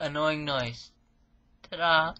annoying noise. Ta-da!